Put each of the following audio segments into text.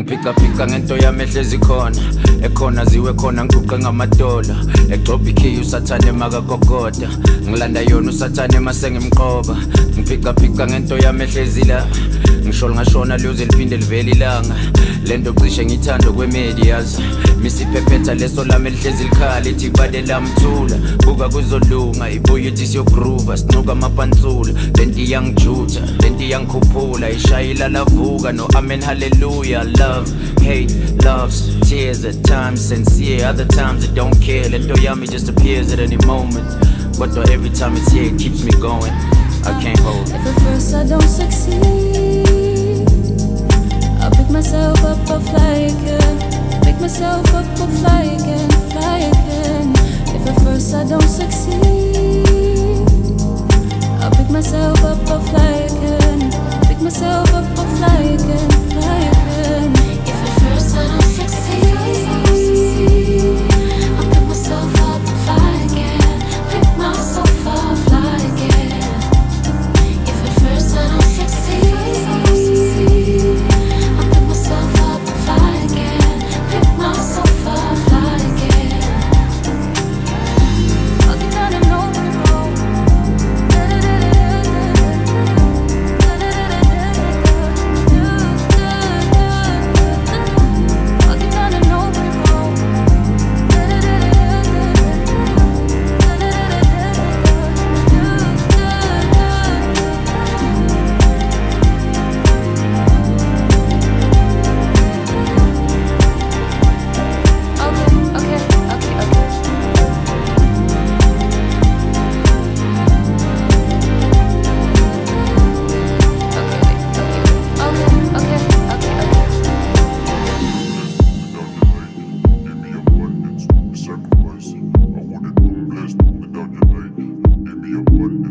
ngiphicaphica ngento yamehlo ezikhona ekhona ziwe khona ngiguqe ngamadolo. Egcoba ikhiyi usathane emakakokoda ngilanda yona usathane masengimqoba ngiphicaphica ngento yamehlo ezilapha ngisho lingashona liyoze liphinde livele ilanga. Lento cishe ngithando misiphephetha leso lami elihlezi ithi lamthula. Buka kuzolunga sinuka amapansula iyangijutha iyangikhuphula lavuka no amen hallelujah love hate loves tears at times sincere other times it don't care. Lento yami just appears at any moment. But though every time it's here it keeps me going. I can't hold it. If at first I don't succeed, myself up, I'll fly again, fly again. If at first I don't succeed, I'll pick myself up, I'll fly again.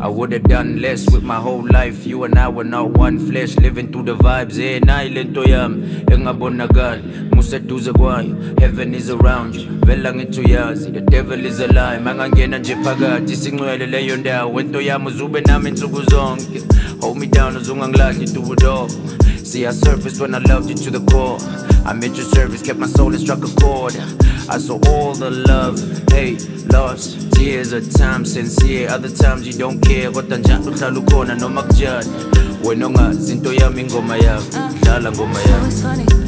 I would have done less with my whole life. You and I were not one flesh, living through the vibes. Eh, nailento yam, engabonagal, museduze kwayo. Heaven is around you, vela ngithuyazi. The devil is a lie, mangangena nje phakathi. Singcwele leyo ndawo, into yami uzube nami. Hold me down, uzungangilahli through it all. See, I surfaced when I loved you to the core. I'm at your service, kept my soul and struck a chord. I saw all the love, hate, loss, tears at times sincere, other times you don't care. Kodwa njalo uhlala ukhona noma kujani. Wena ongazi into yami ingoma yakho, dlala ngoma uh, So